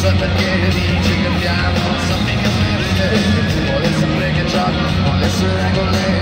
so perché dici che abbiamo sappi che vuole sempre che giochi vuole essere con le